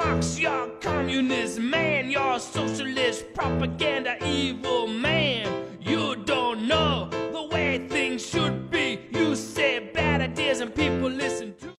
Marx, you're a communist man, you're a socialist propaganda evil man. You don't know the way things should be. You say bad ideas and people listen to